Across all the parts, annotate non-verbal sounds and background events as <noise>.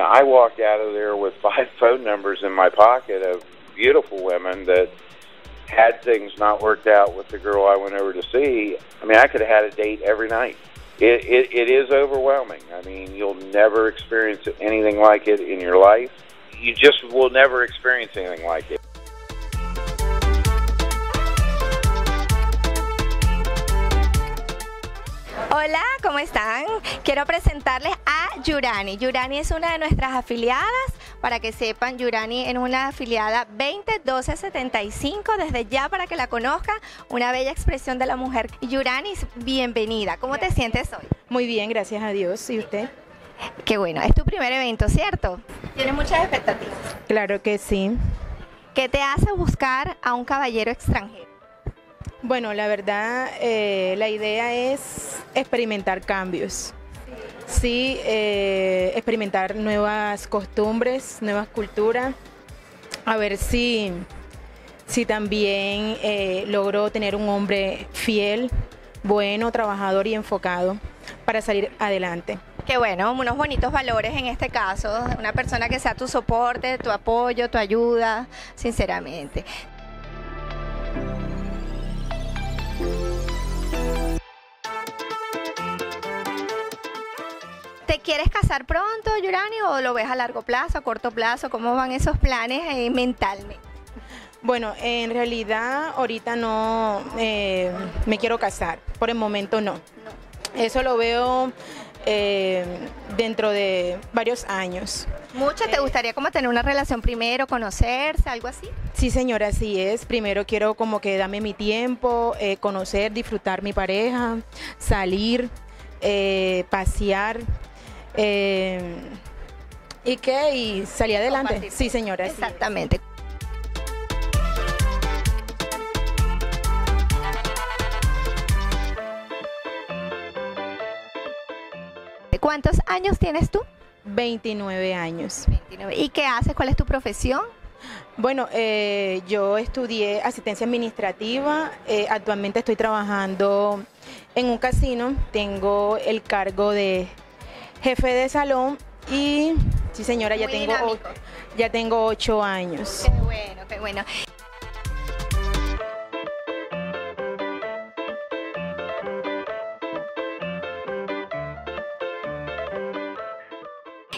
I walked out of there with <laughs> five phone numbers in my pocket of beautiful women that had things not worked out with the girl I went over to see. I mean, I could have had a date every night. It, it, it is overwhelming. I mean, you'll never experience anything like it in your life. You just will never experience anything like it. Hola, ¿cómo están? Quiero presentarles a Yurani. Yurani es una de nuestras afiliadas. Para que sepan, Yurani es una afiliada 201275. Desde ya para que la conozcan, una bella expresión de la mujer. Yurani, bienvenida. ¿Cómo te sientes hoy? Muy bien, gracias a Dios. ¿Y usted? Qué bueno, es tu primer evento, ¿cierto? Tienes muchas expectativas. Claro que sí. ¿Qué te hace buscar a un caballero extranjero? Bueno, la verdad, eh, la idea es experimentar cambios. Sí, eh, experimentar nuevas costumbres, nuevas culturas. A ver si, si también eh, logro tener un hombre fiel, bueno, trabajador y enfocado para salir adelante. Qué bueno, unos bonitos valores en este caso, una persona que sea tu soporte, tu apoyo, tu ayuda, sinceramente. Quieres casar pronto, Yurani, o lo ves a largo plazo, a corto plazo? ¿Cómo van esos planes eh, mentalmente? Bueno, en realidad ahorita no eh, me quiero casar, por el momento no. Eso lo veo eh, dentro de varios años. ¿Mucho te gustaría como tener una relación primero, conocerse, algo así? Sí, señora, así es. Primero quiero como que dame mi tiempo, conocer, disfrutar mi pareja, salir, pasear, eh, ¿Y qué? Y salí adelante. Sí, señora. Exactamente. ¿Cuántos años tienes tú? 29 años. ¿Y qué haces? ¿Cuál es tu profesión? Bueno, eh, yo estudié asistencia administrativa. Eh, actualmente estoy trabajando en un casino. Tengo el cargo de jefe de salón y sí señora, ya tengo, ya tengo ocho años. Qué bueno, qué bueno.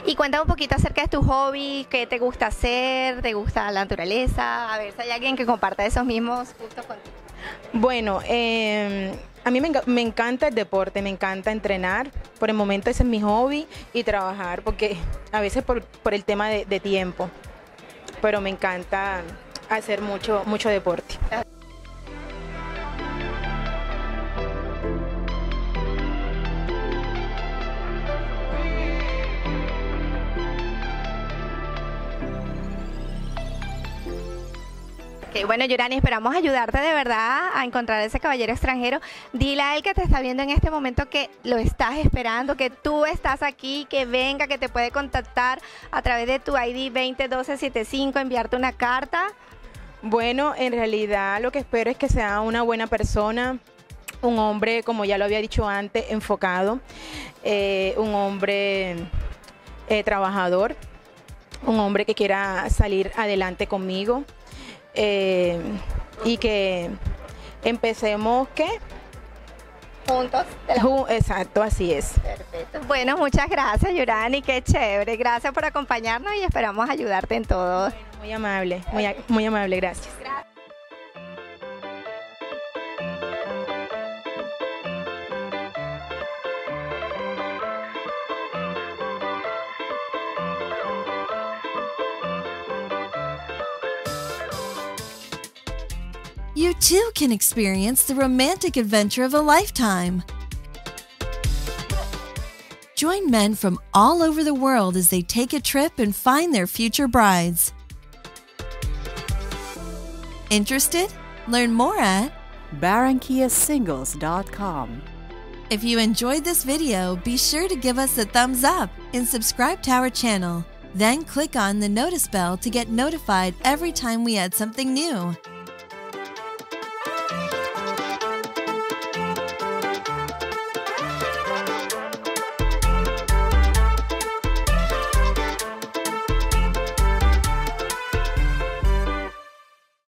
Y cuéntame un poquito acerca de tu hobby, qué te gusta hacer, te gusta la naturaleza, a ver si hay alguien que comparta esos mismos gustos contigo. Bueno, eh, a mí me, encanta el deporte, me encanta entrenar. Por el momento ese es mi hobby y trabajar, porque a veces por, el tema de, de tiempo. Pero me encanta hacer mucho, mucho deporte. Bueno, Yurani, esperamos ayudarte de verdad a encontrar ese caballero extranjero. Dile a él que te está viendo en este momento que lo estás esperando, que tú estás aquí, que venga, que te puede contactar a través de tu ID 201275, enviarte una carta. Bueno, en realidad lo que espero es que sea una buena persona, un hombre, como ya lo había dicho antes, enfocado, eh, un hombre eh, trabajador, un hombre que quiera salir adelante conmigo. Eh, y que empecemos ¿qué? Juntos. Exacto, así es. Perfecto. Bueno, muchas gracias, Yurani, qué chévere. Gracias por acompañarnos y esperamos ayudarte en todo. muy amable, muy, muy amable, gracias. You too can experience the romantic adventure of a lifetime. Join men from all over the world as they take a trip and find their future brides. Interested? Learn more at BarranquillaSingles.com. If you enjoyed this video, be sure to give us a thumbs up and subscribe to our channel. Then click on the notice bell to get notified every time we add something new.